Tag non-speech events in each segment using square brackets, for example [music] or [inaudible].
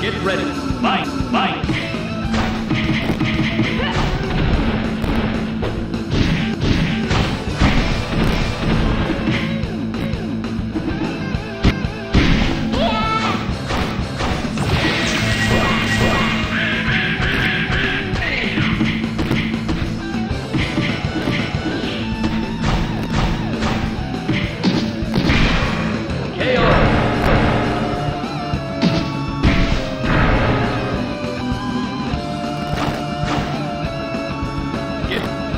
Get ready. Fight, fight.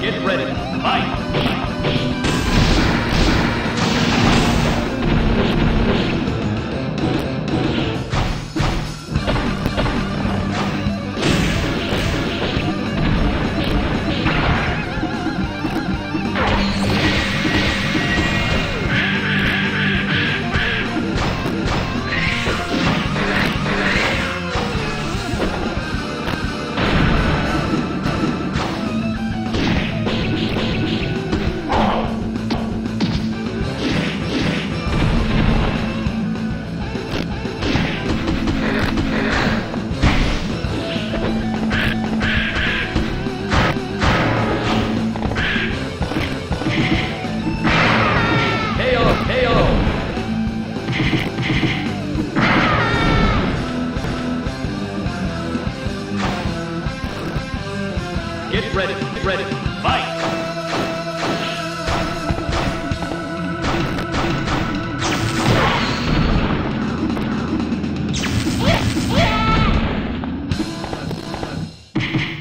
Get ready. Fight! Get ready, ready, fight! you [laughs]